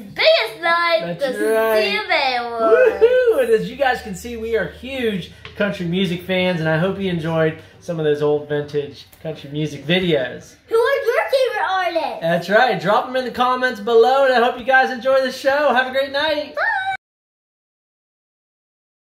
biggest night, That's the right. Woohoo! And as you guys can see, we are huge country music fans, and I hope you enjoyed some of those old vintage country music videos. Who are your favorite artists? That's right. Drop them in the comments below, and I hope you guys enjoy the show. Have a great night. Bye.